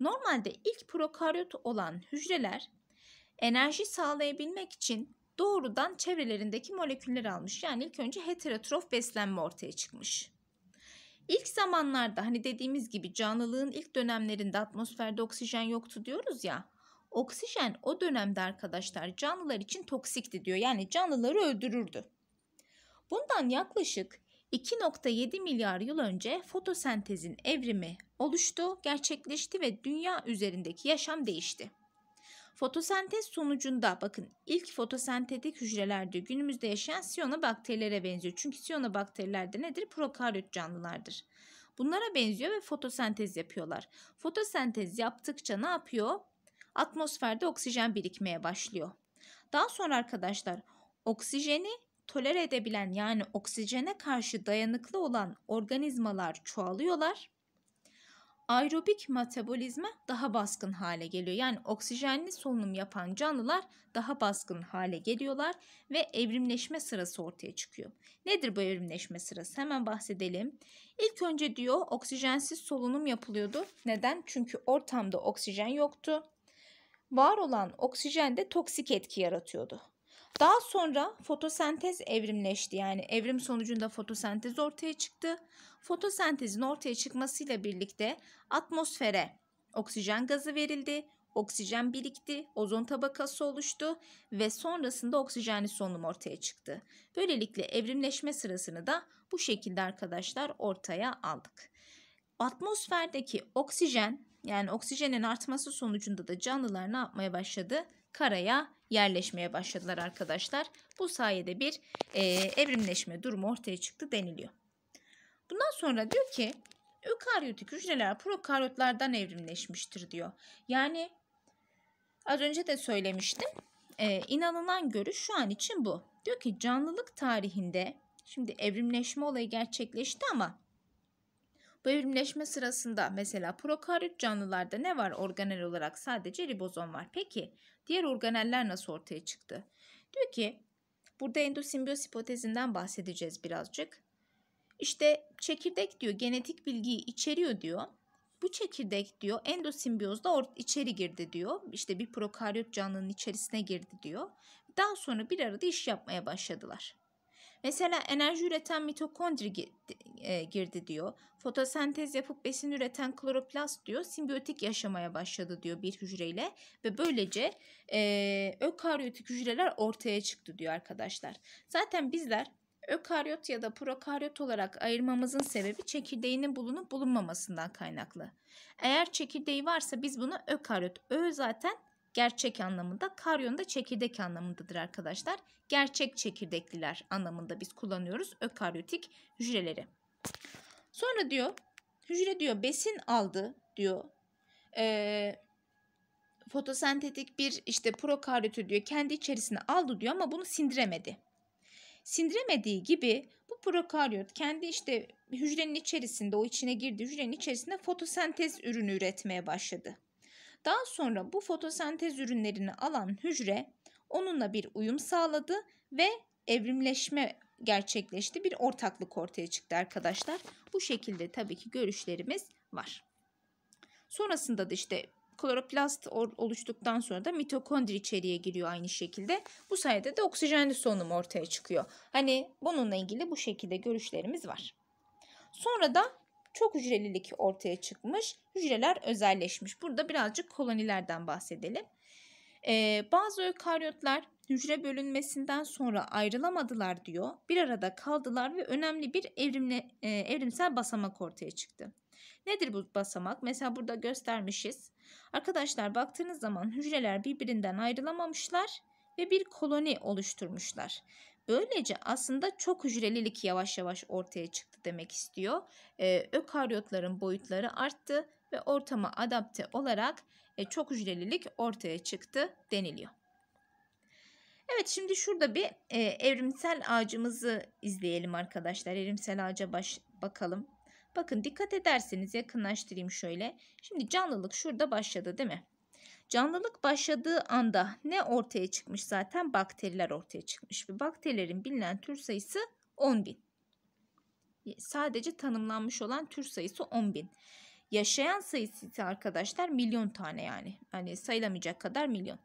Normalde ilk prokaryot olan hücreler enerji sağlayabilmek için doğrudan çevrelerindeki molekülleri almış. Yani ilk önce heterotrof beslenme ortaya çıkmış. İlk zamanlarda hani dediğimiz gibi canlılığın ilk dönemlerinde atmosferde oksijen yoktu diyoruz ya. Oksijen o dönemde arkadaşlar canlılar için toksikti diyor. Yani canlıları öldürürdü. Bundan yaklaşık 2.7 milyar yıl önce fotosentezin evrimi oluştu, gerçekleşti ve dünya üzerindeki yaşam değişti. Fotosentez sonucunda bakın ilk fotosentetik hücrelerde günümüzde yaşayan siyonobakterilere benziyor. Çünkü siyonobakteriler de nedir? Prokaryot canlılardır. Bunlara benziyor ve fotosentez yapıyorlar. Fotosentez yaptıkça ne yapıyor? Atmosferde oksijen birikmeye başlıyor. Daha sonra arkadaşlar oksijeni tolere edebilen yani oksijene karşı dayanıklı olan organizmalar çoğalıyorlar aerobik metabolizma daha baskın hale geliyor. Yani oksijenli solunum yapan canlılar daha baskın hale geliyorlar ve evrimleşme sırası ortaya çıkıyor. Nedir bu evrimleşme sırası? Hemen bahsedelim. İlk önce diyor oksijensiz solunum yapılıyordu. Neden? Çünkü ortamda oksijen yoktu. Var olan oksijen de toksik etki yaratıyordu. Daha sonra fotosentez evrimleşti. Yani evrim sonucunda fotosentez ortaya çıktı. Fotosentezin ortaya çıkmasıyla birlikte atmosfere oksijen gazı verildi. Oksijen birikti, ozon tabakası oluştu ve sonrasında oksijenli solunum ortaya çıktı. Böylelikle evrimleşme sırasını da bu şekilde arkadaşlar ortaya aldık. Atmosferdeki oksijen yani oksijenin artması sonucunda da canlılar ne yapmaya başladı? Karaya yerleşmeye başladılar arkadaşlar. Bu sayede bir e, evrimleşme durumu ortaya çıktı deniliyor. Bundan sonra diyor ki ökaryotik hücreler prokaryotlardan evrimleşmiştir diyor. Yani az önce de söylemiştim. E, inanılan görüş şu an için bu. Diyor ki canlılık tarihinde şimdi evrimleşme olayı gerçekleşti ama bu evrimleşme sırasında mesela prokaryot canlılarda ne var organel olarak? Sadece ribozom var. Peki diğer organeller nasıl ortaya çıktı? Diyor ki burada endosimbiyoz hipotezinden bahsedeceğiz birazcık. İşte çekirdek diyor genetik bilgiyi içeriyor diyor. Bu çekirdek diyor endosimbiyozda içeri girdi diyor. İşte bir prokaryot canlının içerisine girdi diyor. Daha sonra bir arada iş yapmaya başladılar. Mesela enerji üreten mitokondri e, girdi diyor. Fotosentez yapıp besin üreten kloroplast diyor. Simbiyotik yaşamaya başladı diyor bir hücreyle ve böylece e, ökaryotik hücreler ortaya çıktı diyor arkadaşlar. Zaten bizler ökaryot ya da prokaryot olarak ayırmamızın sebebi çekirdeğinin bulunup bulunmamasından kaynaklı. Eğer çekirdeği varsa biz bunu ökaryot. Ö zaten gerçek anlamında, karyon da çekirdek anlamındadır arkadaşlar. Gerçek çekirdekliler anlamında biz kullanıyoruz ökaryotik hücreleri. Sonra diyor hücre diyor besin aldı diyor. Ee, fotosentetik bir işte prokaryotu diyor kendi içerisine aldı diyor ama bunu sindiremedi. Sindiremediği gibi bu prokaryot kendi işte hücrenin içerisinde o içine girdi hücrenin içerisinde fotosentez ürünü üretmeye başladı. Daha sonra bu fotosentez ürünlerini alan hücre onunla bir uyum sağladı ve evrimleşme gerçekleşti. Bir ortaklık ortaya çıktı arkadaşlar. Bu şekilde tabii ki görüşlerimiz var. Sonrasında da işte kloroplast oluştuktan sonra da mitokondri içeriye giriyor aynı şekilde. Bu sayede de oksijenli solunum ortaya çıkıyor. Hani bununla ilgili bu şekilde görüşlerimiz var. Sonra da çok hücrelilik ortaya çıkmış. Hücreler özelleşmiş. Burada birazcık kolonilerden bahsedelim. Ee, bazı ökaryotlar hücre bölünmesinden sonra ayrılamadılar diyor. Bir arada kaldılar ve önemli bir evrimle, e, evrimsel basamak ortaya çıktı. Nedir bu basamak? Mesela burada göstermişiz. Arkadaşlar baktığınız zaman hücreler birbirinden ayrılamamışlar ve bir koloni oluşturmuşlar. Böylece aslında çok hücrelilik yavaş yavaş ortaya çıktı demek istiyor. Ee, ökaryotların boyutları arttı ve ortama adapte olarak e, çok hücrelilik ortaya çıktı deniliyor. Evet şimdi şurada bir e, evrimsel ağacımızı izleyelim arkadaşlar. Evrimsel ağaca baş, bakalım. Bakın dikkat ederseniz yakınlaştırayım şöyle. Şimdi canlılık şurada başladı değil mi? Canlılık başladığı anda ne ortaya çıkmış zaten? Bakteriler ortaya çıkmış. Ve bakterilerin bilinen tür sayısı 10 bin. Sadece tanımlanmış olan tür sayısı 10 bin. Yaşayan sayısı ise arkadaşlar milyon tane yani. Hani sayılamayacak kadar milyon.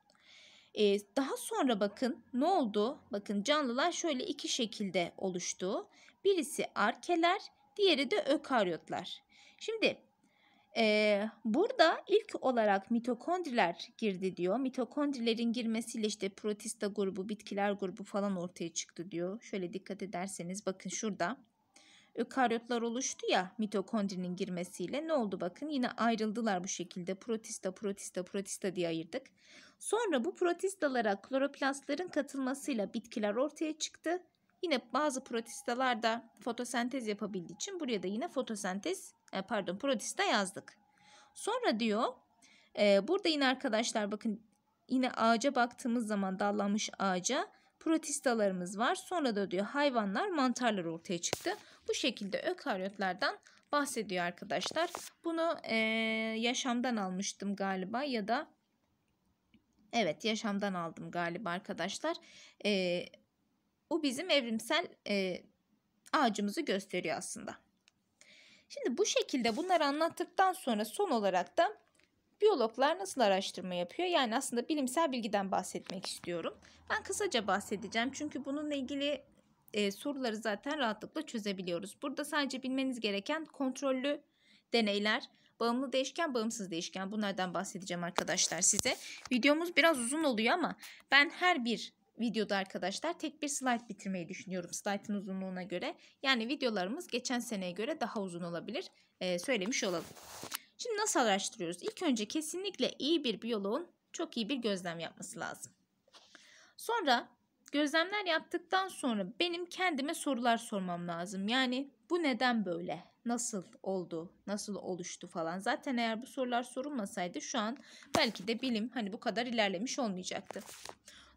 Ee, daha sonra bakın ne oldu? Bakın canlılar şöyle iki şekilde oluştu. Birisi arkeler, diğeri de ökaryotlar. Şimdi ee, burada ilk olarak mitokondriler girdi diyor. Mitokondrilerin girmesiyle işte protista grubu, bitkiler grubu falan ortaya çıktı diyor. Şöyle dikkat ederseniz bakın şurada. Ökaryotlar oluştu ya mitokondrinin girmesiyle. Ne oldu bakın yine ayrıldılar bu şekilde. Protista, protista, protista diye ayırdık. Sonra bu protistalara kloroplastların katılmasıyla bitkiler ortaya çıktı. Yine bazı protistalar da fotosentez yapabildiği için buraya da yine fotosentez e, pardon protista yazdık. Sonra diyor e, burada yine arkadaşlar bakın yine ağaca baktığımız zaman dallanmış ağaca protistalarımız var. Sonra da diyor hayvanlar mantarlar ortaya çıktı. Bu şekilde ökaryotlardan bahsediyor arkadaşlar. Bunu e, yaşamdan almıştım galiba ya da evet yaşamdan aldım galiba arkadaşlar. E, bu bizim evrimsel e, ağacımızı gösteriyor aslında. Şimdi bu şekilde bunları anlattıktan sonra son olarak da biyologlar nasıl araştırma yapıyor? Yani aslında bilimsel bilgiden bahsetmek istiyorum. Ben kısaca bahsedeceğim çünkü bununla ilgili e, soruları zaten rahatlıkla çözebiliyoruz. Burada sadece bilmeniz gereken kontrollü deneyler, bağımlı değişken, bağımsız değişken bunlardan bahsedeceğim arkadaşlar size. Videomuz biraz uzun oluyor ama ben her bir videoda arkadaşlar tek bir slide bitirmeyi düşünüyorum slide'ın uzunluğuna göre. Yani videolarımız geçen seneye göre daha uzun olabilir. Ee, söylemiş olalım. Şimdi nasıl araştırıyoruz? İlk önce kesinlikle iyi bir biyoloğun çok iyi bir gözlem yapması lazım. Sonra gözlemler yaptıktan sonra benim kendime sorular sormam lazım. Yani bu neden böyle? Nasıl oldu? Nasıl oluştu falan. Zaten eğer bu sorular sorulmasaydı şu an belki de bilim hani bu kadar ilerlemiş olmayacaktı.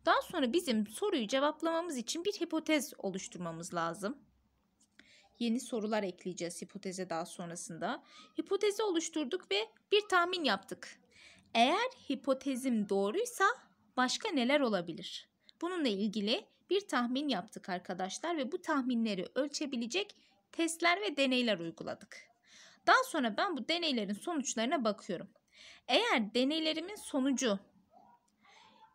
Daha sonra bizim soruyu cevaplamamız için bir hipotez oluşturmamız lazım. Yeni sorular ekleyeceğiz hipoteze daha sonrasında. Hipotezi oluşturduk ve bir tahmin yaptık. Eğer hipotezim doğruysa başka neler olabilir? Bununla ilgili bir tahmin yaptık arkadaşlar ve bu tahminleri ölçebilecek testler ve deneyler uyguladık. Daha sonra ben bu deneylerin sonuçlarına bakıyorum. Eğer deneylerimin sonucu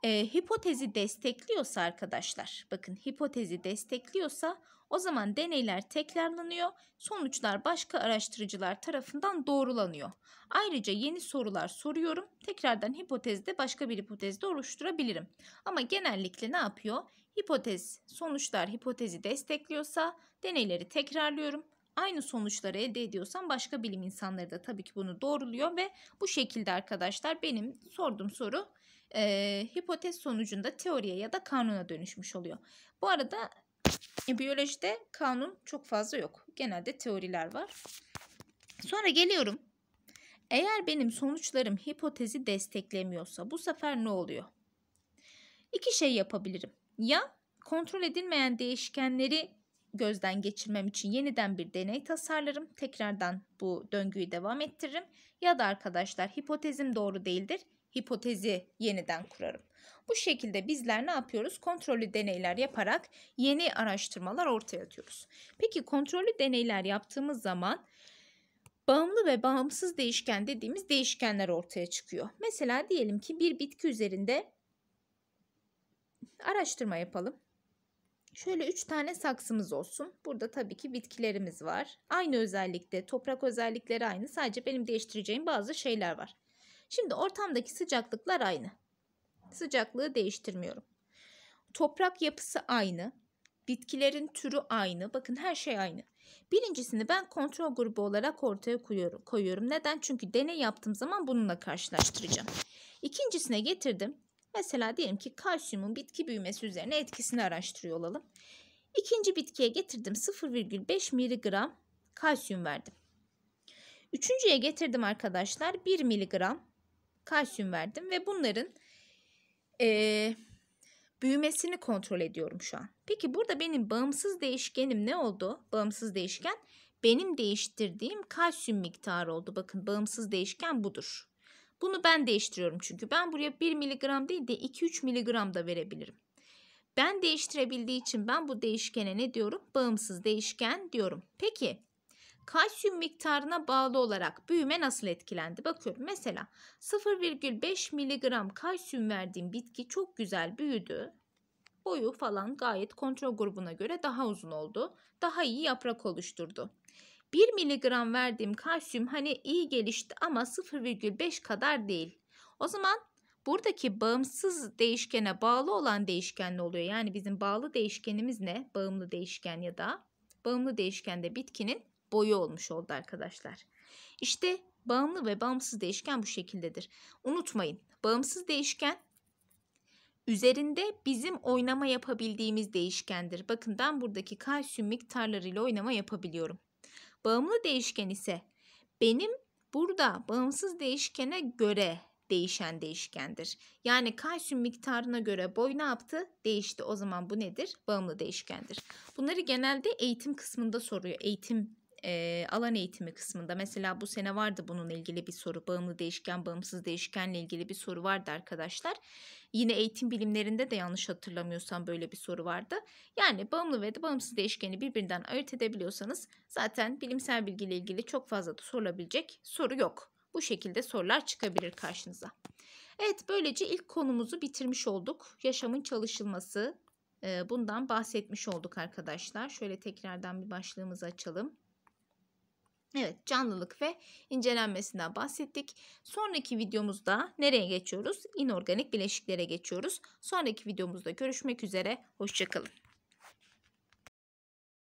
e, hipotezi destekliyorsa arkadaşlar bakın hipotezi destekliyorsa o zaman deneyler tekrarlanıyor sonuçlar başka araştırıcılar tarafından doğrulanıyor. Ayrıca yeni sorular soruyorum tekrardan hipotezde başka bir hipotezde oluşturabilirim. Ama genellikle ne yapıyor? Hipotez sonuçlar hipotezi destekliyorsa deneyleri tekrarlıyorum aynı sonuçları elde ediyorsam başka bilim insanları da tabii ki bunu doğruluyor ve bu şekilde arkadaşlar benim sorduğum soru e, hipotez sonucunda teoriye ya da kanuna dönüşmüş oluyor. Bu arada e, biyolojide kanun çok fazla yok. Genelde teoriler var. Sonra geliyorum. Eğer benim sonuçlarım hipotezi desteklemiyorsa bu sefer ne oluyor? İki şey yapabilirim. Ya kontrol edilmeyen değişkenleri gözden geçirmem için yeniden bir deney tasarlarım. Tekrardan bu döngüyü devam ettiririm. Ya da arkadaşlar hipotezim doğru değildir hipotezi yeniden kurarım. Bu şekilde bizler ne yapıyoruz? Kontrollü deneyler yaparak yeni araştırmalar ortaya atıyoruz. Peki kontrollü deneyler yaptığımız zaman bağımlı ve bağımsız değişken dediğimiz değişkenler ortaya çıkıyor. Mesela diyelim ki bir bitki üzerinde araştırma yapalım. Şöyle 3 tane saksımız olsun. Burada tabii ki bitkilerimiz var. Aynı özellikte, toprak özellikleri aynı. Sadece benim değiştireceğim bazı şeyler var. Şimdi ortamdaki sıcaklıklar aynı. Sıcaklığı değiştirmiyorum. Toprak yapısı aynı. Bitkilerin türü aynı. Bakın her şey aynı. Birincisini ben kontrol grubu olarak ortaya koyuyorum. Neden? Çünkü deney yaptığım zaman bununla karşılaştıracağım. İkincisine getirdim. Mesela diyelim ki kalsiyumun bitki büyümesi üzerine etkisini araştırıyor olalım. İkinci bitkiye getirdim 0,5 miligram kalsiyum verdim. Üçüncüye getirdim arkadaşlar 1 miligram kalsiyum verdim ve bunların e, büyümesini kontrol ediyorum şu an. Peki burada benim bağımsız değişkenim ne oldu? Bağımsız değişken benim değiştirdiğim kalsiyum miktarı oldu. Bakın bağımsız değişken budur. Bunu ben değiştiriyorum çünkü ben buraya 1 miligram değil de 2-3 miligram da verebilirim. Ben değiştirebildiği için ben bu değişkene ne diyorum? Bağımsız değişken diyorum. Peki kalsiyum miktarına bağlı olarak büyüme nasıl etkilendi? Bakıyorum mesela 0,5 miligram kalsiyum verdiğim bitki çok güzel büyüdü. Boyu falan gayet kontrol grubuna göre daha uzun oldu. Daha iyi yaprak oluşturdu. 1 miligram verdiğim kalsiyum hani iyi gelişti ama 0,5 kadar değil. O zaman buradaki bağımsız değişkene bağlı olan değişken ne oluyor? Yani bizim bağlı değişkenimiz ne? Bağımlı değişken ya da bağımlı değişkende bitkinin boyu olmuş oldu arkadaşlar. İşte bağımlı ve bağımsız değişken bu şekildedir. Unutmayın bağımsız değişken üzerinde bizim oynama yapabildiğimiz değişkendir. Bakın ben buradaki kalsiyum miktarlarıyla oynama yapabiliyorum. Bağımlı değişken ise benim burada bağımsız değişkene göre değişen değişkendir. Yani kalsiyum miktarına göre boy ne yaptı? Değişti. O zaman bu nedir? Bağımlı değişkendir. Bunları genelde eğitim kısmında soruyor. Eğitim e, alan eğitimi kısmında. Mesela bu sene vardı bununla ilgili bir soru. Bağımlı değişken, bağımsız değişkenle ilgili bir soru vardı arkadaşlar. Yine eğitim bilimlerinde de yanlış hatırlamıyorsam böyle bir soru vardı. Yani bağımlı ve de bağımsız değişkeni birbirinden ayırt edebiliyorsanız zaten bilimsel bilgiyle ilgili çok fazla da sorulabilecek soru yok. Bu şekilde sorular çıkabilir karşınıza. Evet böylece ilk konumuzu bitirmiş olduk. Yaşamın çalışılması bundan bahsetmiş olduk arkadaşlar. Şöyle tekrardan bir başlığımızı açalım. Evet canlılık ve incelenmesinden bahsettik. Sonraki videomuzda nereye geçiyoruz? İnorganik bileşiklere geçiyoruz. Sonraki videomuzda görüşmek üzere. Hoşçakalın.